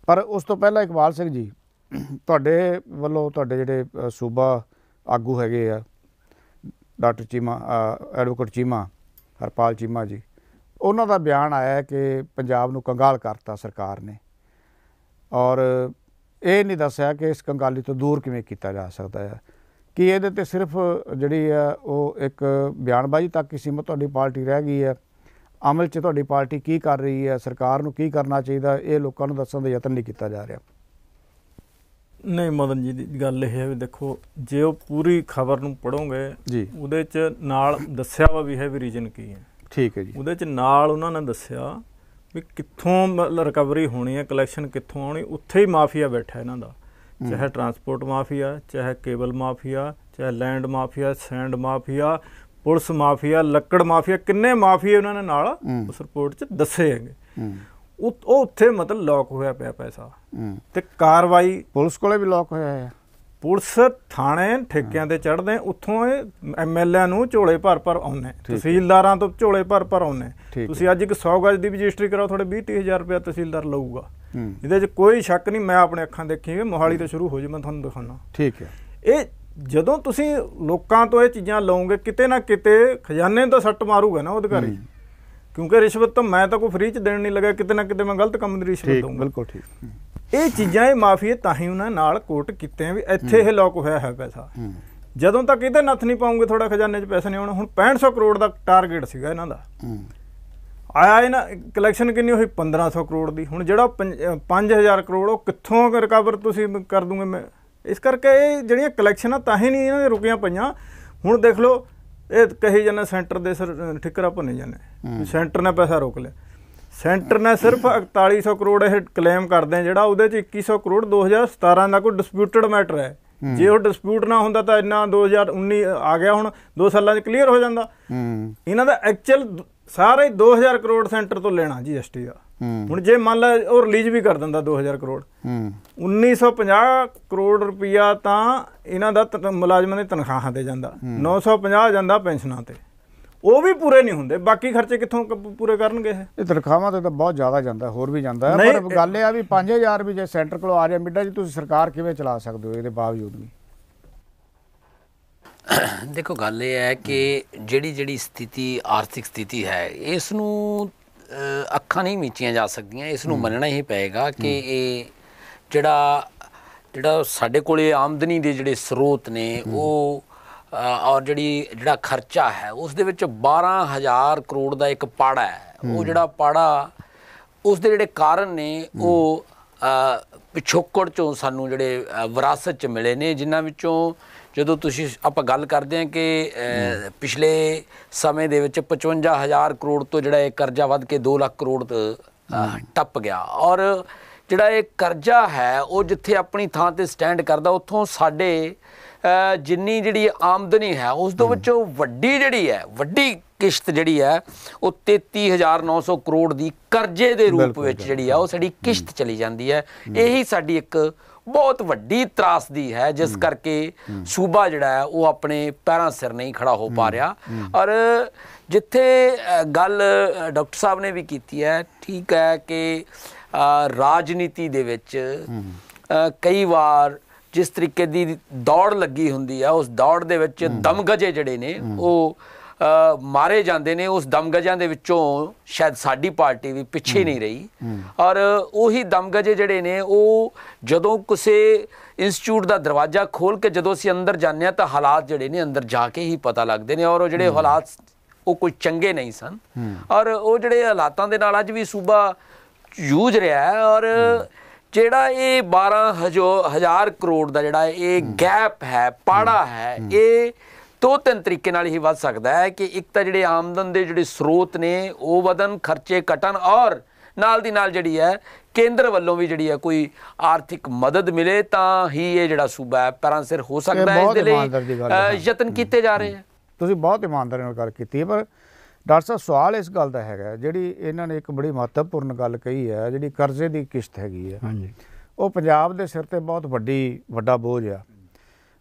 ਪਰ ਉਸ ਤੋਂ ਪਹਿਲਾਂ ਇਕਬਾਲ ਸਿੰਘ ਜੀ ਤੁਹਾਡੇ ਵੱਲੋਂ ਤੁਹਾਡੇ ਜਿਹੜੇ ਸੂਬਾ ਆਗੂ ਹੈਗੇ ਆ ਡਾਕਟਰ ਚੀਮਾ ਐਡਵੋਕੇਟ ਚੀਮਾ ਹਰਪਾਲ ਚੀਮਾ ਜੀ ਉਹਨਾਂ ਦਾ ਬਿਆਨ ਆਇਆ ਕਿ ਪੰਜਾਬ ਨੂੰ ਕੰਗਾਲ ਕਰਤਾ ਸਰਕਾਰ ਨੇ। ਔਰ ਇਹ ਨਹੀਂ ਦੱਸਿਆ ਕਿ ਇਸ ਕੰਗਾਲੀ ਤੋਂ ਦੂਰ ਕਿਵੇਂ ਕੀਤਾ ਜਾ ਸਕਦਾ ਹੈ ਕਿ ਇਹਦੇ ਤੇ ਸਿਰਫ ਜਿਹੜੀ ਹੈ ਉਹ ਇੱਕ ਬਿਆਨਬਾਜ਼ੀ ਤੱਕ ਹੀ ਸੀਮਤ ਤੁਹਾਡੀ ਪਾਰਟੀ ਰਹਿ ਗਈ ਹੈ ਅਮਲ 'ਚ ਤੁਹਾਡੀ ਪਾਰਟੀ ਕੀ ਕਰ ਰਹੀ ਹੈ ਸਰਕਾਰ ਨੂੰ ਕੀ ਕਰਨਾ ਚਾਹੀਦਾ? ਇਹ ਲੋਕਾਂ ਨੂੰ ਦੱਸਣ ਦਾ ਯਤਨ ਨਹੀਂ ਕੀਤਾ ਜਾ ਰਿਹਾ। ਨਹੀਂ ਮਦਨ ਜੀ ਦੀ ਗੱਲ ਇਹ ਹੈ ਵੀ ਦੇਖੋ ਜੇ ਉਹ ਪੂਰੀ ਖਬਰ ਨੂੰ ਪੜੋਗੇ ਜੀ। ਉਹਦੇ ਚ ਨਾਲ ਦੱਸਿਆ ਵਾ ਵੀ ਹੈ ਵੀ ਰੀਜਨ ਕੀ ਹੈ। ਠੀਕ ਹੈ ਜੀ। ਉਹਦੇ ਚ ਨਾਲ ਉਹਨਾਂ ਨੇ ਦੱਸਿਆ ਵੀ ਕਿੱਥੋਂ ਮਤਲਬ ਰਿਕਵਰੀ ਹੋਣੀ ਹੈ ਕਲੈਕਸ਼ਨ ਕਿੱਥੋਂ ਆਉਣੀ ਉੱਥੇ ਹੀ ਮਾਫੀਆ ਬੈਠਾ ਇਹਨਾਂ ਦਾ। ਚਾਹੇ ਟਰਾਂਸਪੋਰਟ ਮਾਫੀਆ ਚਾਹੇ ਕੇਬਲ ਮਾਫੀਆ ਚਾਹੇ land mafia sand mafia police mafia ਲੱਕੜ ਮਾਫੀਆ ਕਿੰਨੇ ਮਾਫੀਏ ਉਹਨਾਂ ਨੇ ਨਾਲ। ਉਸ ਰਿਪੋਰਟ 'ਚ ਦੱਸੇ ਹੈਗੇ। ਉਹ ਉੱਥੇ ਮਤਲਬ ਲੌਕ ਹੋਇਆ ਪਿਆ ਪੈਸਾ। ਤੇ ਕਾਰਵਾਈ ਪੁਲਿਸ ਕੋਲੇ ਵੀ ਲੋਕ ਹੋਇਆ ਹੈ ਪੁਲਿਸ ਥਾਣੇ ਠੇਕਿਆਂ ਤੇ ਚੜਦੇ ਉੱਥੋਂ ਇਹ ਐਮਐਲਏ ਨੂੰ ਝੋਲੇ ਭਰ ਭਰ ਆਉਨੇ ਤਹਿਸੀਲਦਾਰਾਂ ਤੋਂ ਝੋਲੇ ਭਰ ਭਰ ਆਉਨੇ ਤੁਸੀਂ ਅੱਜ ਇੱਕ 100 ਗਜ ਦੀ ਰਜਿਸਟਰੀ ਕਰਾਓ ਤੁਹਾਡੇ 20 30000 ਰੁਪਏ ਤਹਿਸੀਲਦਾਰ ਲਊਗਾ। ਇਹਦੇ 'ਚ ਕੋਈ ਸ਼ੱਕ ਨਹੀਂ ਮੈਂ ਆਪਣੇ ਅੱਖਾਂ ਦੇਖੀ ਹੈ ਮੋਹਾਲੀ ਤੋਂ ਸ਼ੁਰੂ ਹੋ ਜੇ ਮੈਂ ਤੁਹਾਨੂੰ ਦਿਖਾਉਣਾ। ਠੀਕ ਹੈ। ਇਹ ਜਦੋਂ ਤੁਸੀਂ ਲੋਕਾਂ ਤੋਂ ਇਹ ਚੀਜ਼ਾਂ ਲਓਗੇ ਕਿਤੇ ਨਾ ਕਿਤੇ ਖਜ਼ਾਨੇ ਤੋਂ ਸੱਟ ਮਾਰੂਗਾ ਨਾ ਉਹ ਅਧਿਕਾਰੀ ਕਿਉਂਕਿ ਰਿਸ਼ਵਤ ਤਾਂ ਮੈਂ ਤਾਂ ਕੋਈ ਫ੍ਰੀ ਚ ਦੇਣ ਨਹੀਂ ਲੱਗਾ ਕਿਤੇ ਨਾ ਕਿਤੇ ਮੈਂ ਗਲਤ ਕੰਮ ਦੀ ਰਿਸ਼ਵਤ ਠੀਕ ਦਊਂਗਾ। ਬਿਲਕੁਲ ਠੀਕ। ਇਹ ਚੀਜ਼ਾਂ ਇਹ ਮਾਫੀਏ ਤਾਂ ਹੀ ਉਹਨਾਂ ਨਾਲ ਕੋਟ ਕੀਤੇ ਆ ਵੀ ਇੱਥੇ ਇਹ ਲੋਕ ਹੋਇਆ ਹੈ ਪੈਸਾ। ਜਦੋਂ ਤੱਕ ਇਹਦੇ ਨੱਥ ਨਹੀਂ ਪਾਉਂਗੇ ਤੁਹਾਡਾ ਖਜ਼ਾਨੇ 'ਚ ਪੈਸਾ ਨਹੀਂ ਆਉਣਾ ਹੁਣ 6500 ਕਰੋੜ ਦਾ ਟਾਰਗੇਟ ਸੀਗਾ ਇਹਨਾਂ ਦਾ। ਆਇਆ ਇਹਨਾਂ ਕਲੈਕਸ਼ਨ ਕਿੰਨੀ ਹੋਈ? 1500 ਕਰੋੜ ਦੀ। ਹੁਣ ਜਿਹੜਾ 5000 ਕਰੋੜ ਉਹ ਕਿੱਥੋਂ ਰਿਕਵਰ ਤੁਸੀਂ ਕਰ ਦੂੰਗੇ ਮੈਂ? ਇਸ ਕਰਕੇ ਇਹ ਜਿਹੜੀਆਂ ਕਲੈਕਸ਼ਨਾਂ ਤਾਂ ਹੀ ਨਹੀਂ ਇਹਨਾਂ ਦੇ ਰੁਕੀਆਂ ਪਈਆਂ। ਹੁਣ ਦੇਖ ਲਓ ਇਹ ਕਹੀ ਜਾਂਦੇ ਸੈਂਟਰ ਦੇ ਸਿਰ ਠਿਕਰਾ ਭੰਨੇ ਜਾਂਦੇ ਸੈਂਟਰ ਨੇ ਪੈਸਾ ਰੋਕ ਲਿਆ। ਸੈਂਟਰ ਨੇ ਸਿਰਫ 4100 ਕਰੋੜ ਇਹ ਕਲੇਮ ਕਰਦੇ ਆ ਜਿਹੜਾ ਉਹਦੇ ਚ 2100 ਕਰੋੜ 2017 ਦਾ ਕੋਈ ਡਿਸਪਿਊਟਡ ਮੈਟਰ ਹੈ। ਜੇ ਉਹ ਡਿਸਪਿਊਟ ਨਾ ਹੁੰਦਾ ਤਾਂ ਇੰਨਾ 2019 ਆ ਗਿਆ ਹੁਣ 2 ਸਾਲਾਂ 'ਚ ਕਲੀਅਰ ਹੋ ਜਾਂਦਾ। ਇਹਨਾਂ ਦਾ ਐਕਚੁਅਲ ਸਾਰੇ 2000 ਕਰੋੜ ਸੈਂਟਰ ਤੋਂ ਲੈਣਾ ਜੀਐਸਟੀ ਦਾ। ਹੁਣ ਜੇ ਮੰਨ ਲਾ ਉਹ ਰਿਲੀਜ਼ ਵੀ ਕਰ ਦਿੰਦਾ 2000 ਕਰੋੜ। ਹੂੰ। 1950 ਕਰੋੜ ਰੁਪਈਆ ਤਾਂ ਇਹਨਾਂ ਦਾ ਮੁਲਾਜ਼ਮਾਂ ਦੀ ਤਨਖਾਹਾਂ ਤੇ ਜਾਂਦਾ। 950 ਜਾਂਦਾ ਪੈਨਸ਼ਨਾਂ ਤੇ। ਉਹ ਵੀ ਪੂਰੇ ਨਹੀਂ ਹੁੰਦੇ ਬਾਕੀ ਖਰਚੇ ਕਿੱਥੋਂ ਕ- ਪੂਰੇ ਕਰਨਗੇ ਇਹ? ਇਹ ਤਨਖਾਹਾਂ ਤੇ ਤਾਂ ਬਹੁਤ ਜ਼ਿਆਦਾ ਜਾਂਦਾ ਹੋਰ ਵੀ ਜਾਂਦਾ ਹੈ ਨਹੀਂ, ਪਰ ਗੱਲ ਇਹ ਆ ਵੀ 5000 ਵੀ ਜੇ ਸੈਂਟਰ ਕੋਲੋਂ ਆ ਰਿਹਾ ਮਿੱਡਾ ਜੀ ਤੁਸੀਂ ਸਰਕਾਰ ਕਿਵੇਂ ਚਲਾ ਸਕਦੇ ਹੋ ਇਹਦੇ ਬਾਵਜੂਦ ਵੀ? ਦੇਖੋ ਗੱਲ ਇਹ ਹੈ ਕਿ ਜਿਹੜੀ ਜਿਹੜੀ ਸਥਿਤੀ ਆਰਥਿਕ ਸਥਿਤੀ ਹੈ ਇਸ ਨੂੰ ਅੱਖਾਂ ਨਹੀਂ ਮੀਚੀਆਂ ਜਾ ਸਕਦੀਆਂ ਇਸ ਨੂੰ ਮੰਨਣਾ ਹੀ ਪਏਗਾ ਕਿ ਇਹ ਜਿਹੜਾ ਜਿਹੜਾ ਸਾਡੇ ਕੋਲੇ ਆਮਦਨੀ ਦੇ ਜਿਹੜੇ ਸਰੋਤ ਨੇ ਉਹ ਔਰ ਜਿਹੜੀ ਜਿਹੜਾ ਖਰਚਾ ਹੈ ਉਸ ਦੇ ਵਿੱਚ 12000 ਕਰੋੜ ਦਾ ਇੱਕ ਪਾੜਾ ਹੈ। ਉਹ ਜਿਹੜਾ ਪਾੜਾ ਉਸ ਦੇ ਜਿਹੜੇ ਕਾਰਨ ਨੇ ਉਹ ਪਿਛੋਕੜ ਚੋਂ ਸਾਨੂੰ ਜਿਹੜੇ ਵਿਰਾਸਤ ਚ ਮਿਲੇ ਨੇ ਜਿਨ੍ਹਾਂ ਵਿੱਚੋਂ ਜਦੋਂ ਤੁਸੀਂ ਆਪਾਂ ਗੱਲ ਕਰਦੇ ਹਾਂ ਕਿ ਪਿਛਲੇ ਸਮੇਂ ਦੇ ਵਿੱਚ 55000 ਕਰੋੜ ਤੋਂ ਜਿਹੜਾ ਇਹ ਕਰਜ਼ਾ ਵੱਧ ਕੇ 2 ਲੱਖ ਕਰੋੜ ਟੱਪ ਗਿਆ। ਔਰ ਜਿਹੜਾ ਇਹ ਕਰਜ਼ਾ ਹੈ ਉਹ ਜਿੱਥੇ ਆਪਣੀ ਥਾਂ ਤੇ ਸਟੈਂਡ ਕਰਦਾ ਉੱਥੋਂ ਸਾਡੇ ਜਿੰਨੀ ਜਿਹੜੀ ਆਮਦਨੀ ਹੈ ਉਸ ਦੇ ਵਿੱਚੋਂ ਵੱਡੀ ਜਿਹੜੀ ਹੈ ਵੱਡੀ ਕਿਸ਼ਤ ਜਿਹੜੀ ਹੈ ਉਹ 33900 ਕਰੋੜ ਦੀ ਕਰਜ਼ੇ ਦੇ ਰੂਪ ਵਿੱਚ ਜਿਹੜੀ ਆ ਉਹ ਸਾਡੀ ਕਿਸ਼ਤ ਚਲੀ ਜਾਂਦੀ ਹੈ। ਇਹੀ ਸਾਡੀ ਇੱਕ ਬਹੁਤ ਵੱਡੀ ਤਰਾਸਦੀ ਹੈ ਜਿਸ ਕਰਕੇ ਸੂਬਾ ਜਿਹੜਾ ਹੈ ਉਹ ਆਪਣੇ ਪੈਰਾਂ ਸਿਰ ਨਹੀਂ ਖੜਾ ਹੋ ਪਾ ਰਿਹਾ। ਔਰ ਜਿੱਥੇ ਗੱਲ ਡਾਕਟਰ ਸਾਹਿਬ ਨੇ ਵੀ ਕੀਤੀ ਹੈ ਠੀਕ ਹੈ ਕਿ ਰਾਜਨੀਤੀ ਦੇ ਵਿੱਚ ਕਈ ਵਾਰ ਜਿਸ ਤਰੀਕੇ ਦੀ ਦੌੜ ਲੱਗੀ ਹੁੰਦੀ ਆ ਉਸ ਦੌੜ ਦੇ ਵਿੱਚ ਦਮਗਜੇ ਜਿਹੜੇ ਨੇ ਉਹ ਮਾਰੇ ਜਾਂਦੇ ਨੇ ਉਸ ਦਮਗਜਾਂ ਦੇ ਵਿੱਚੋਂ ਸ਼ਾਇਦ ਸਾਡੀ ਪਾਰਟੀ ਵੀ ਪਿੱਛੇ ਨਹੀਂ ਰਹੀ। ਔਰ ਉਹੀ ਦਮਗਜੇ ਜਿਹੜੇ ਨੇ ਉਹ ਜਦੋਂ ਕਿਸੇ ਇੰਸਟੀਚਿਊਟ ਦਾ ਦਰਵਾਜ਼ਾ ਖੋਲ ਕੇ ਜਦੋਂ ਅਸੀਂ ਅੰਦਰ ਜਾਂਦੇ ਹਾਂ ਤਾਂ ਹਾਲਾਤ ਜਿਹੜੇ ਨੇ ਅੰਦਰ ਜਾ ਕੇ ਹੀ ਪਤਾ ਲੱਗਦੇ ਨੇ ਔਰ ਉਹ ਜਿਹੜੇ ਹਾਲਾਤ ਉਹ ਕੋਈ ਚੰਗੇ ਨਹੀਂ ਸਨ। ਔਰ ਉਹ ਜਿਹੜੇ ਹਾਲਾਤਾਂ ਦੇ ਨਾਲ ਅੱਜ ਵੀ ਸੂਬਾ ਜੂਝ ਰਿਹਾ ਹੈ ਔਰ ਜਿਹੜਾ ਇਹ 12 ਹਜੋ- ਹਜ਼ਾਰ ਕਰੋੜ ਦਾ ਜਿਹੜਾ ਇਹ ਗੈਪ ਹੈ ਪਾੜਾ ਹੈ ਇਹ ਦੋ ਤਿੰਨ ਤਰੀਕੇ ਨਾਲ ਹੀ ਵੱਧ ਸਕਦਾ ਹੈ ਕਿ ਇੱਕ ਤਾਂ ਜਿਹੜੇ ਆਮਦਨ ਦੇ ਜਿਹੜੇ ਸਰੋਤ ਨੇ ਉਹ ਵਧਨ ਖਰਚੇ ਘਟਣ ਔਰ ਨਾਲ ਦੀ ਨਾਲ ਜਿਹੜੀ ਹੈ ਕੇਂਦਰ ਵੱਲੋਂ ਵੀ ਜਿਹੜੀ ਹੈ ਕੋਈ ਆਰਥਿਕ ਮਦਦ ਮਿਲੇ ਤਾਂ ਹੀ ਇਹ ਜਿਹੜਾ ਸੂਬਾ ਹੈ ਪੈਰਾਂ ਸਿਰ ਹੋ ਸਕਦਾ ਹੈ ਇਸ ਦੇ ਲਈ। ਯਤਨ ਕੀਤੇ ਜਾ ਰਹੇ ਹੈ। ਤੁਸੀਂ ਬਹੁਤ ਇਮਾਨਦਾਰੀ ਨਾਲ ਗੱਲ ਕੀਤੀ ਹੈ ਪਰ ਡਾਕਟਰ ਸਾਹਿਬ ਸਵਾਲ ਇਸ ਗੱਲ ਦਾ ਹੈਗਾ ਜਿਹੜੀ ਇਹਨਾਂ ਨੇ ਇੱਕ ਬੜੀ ਮਹੱਤਵਪੂਰਨ ਗੱਲ ਕਹੀ ਹੈ ਜਿਹੜੀ ਕਰਜ਼ੇ ਦੀ ਕਿਸ਼ਤ ਹੈਗੀ ਹੈ। ਹਾਂਜੀ। ਉਹ ਪੰਜਾਬ ਦੇ ਸਿਰ ਤੇ ਬਹੁਤ ਵੱਡੀ ਵੱਡਾ ਬੋਝ ਆ।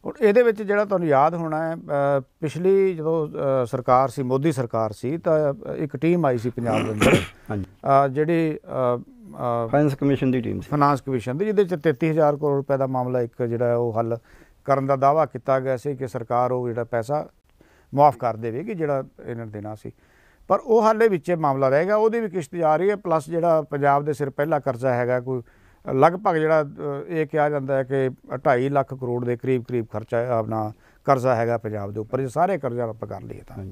ਹੁਣ ਇਹਦੇ ਵਿੱਚ ਜਿਹੜਾ ਤੁਹਾਨੂੰ ਯਾਦ ਹੋਣਾ ਹੈ ਪਿਛਲੀ ਜਦੋਂ ਸਰਕਾਰ ਸੀ ਮੋਦੀ ਸਰਕਾਰ ਸੀ ਤਾਂ ਇੱਕ ਟੀਮ ਆਈ ਸੀ ਪੰਜਾਬ ਦੇ ਅੰਦਰ ਹਾਂਜੀ। ਜਿਹੜੀ ਫਾਈਨੈਂਸ ਕਮਿਸ਼ਨ ਦੀ ਟੀਮ ਸੀ। ਫਾਈਨਾਂਸ ਕਮਿਸ਼ਨ ਦੀ ਜਿਹਦੇ ਚ 33000 ਕਰੋੜ ਰੁਪਏ ਦਾ ਮਾਮਲਾ ਇੱਕ ਜਿਹੜਾ ਉਹ ਹੱਲ ਕਰਨ ਦਾ ਦਾਵਾ ਕੀਤਾ ਗਿਆ ਸੀ ਕਿ ਸਰਕਾਰ ਉਹ ਜਿਹੜਾ ਪੈਸਾ ਮੁਆਫ ਕਰ ਦੇਵੇਗੀ ਜਿਹੜਾ ਇਹਨਾਂ ਨੇ ਦੇਣਾ ਸੀ। ਪਰ ਉਹ ਹਾਲੇ ਵਿੱਚ ਇਹ ਮਾਮਲਾ ਰਹੇਗਾ ਉਹਦੀ ਵੀ ਕਿਸ਼ਤ ਜਾ ਰਹੀ ਹੈ ਪਲੱਸ ਜਿਹੜਾ ਪੰਜਾਬ ਦੇ ਸਿਰ ਪਹਿਲਾ ਕਰਜ਼ਾ ਹੈਗਾ ਕੋਈ ਲਗਭਗ ਜਿਹੜਾ ਇਹ ਕਿਹਾ ਜਾਂਦਾ ਹੈ ਕਿ 2.5 ਲੱਖ ਕਰੋੜ ਦੇ ਕਰੀਬ ਕਰੀਬ ਖਰਚਾ ਆਪਣਾ ਕਰਜ਼ਾ ਹੈਗਾ ਪੰਜਾਬ ਦੇ ਉੱਪਰ ਇਹ ਸਾਰੇ ਕਰਜ਼ਾ ਆਪਾਂ ਕਰ ਲਈਏ ਤਾਂ।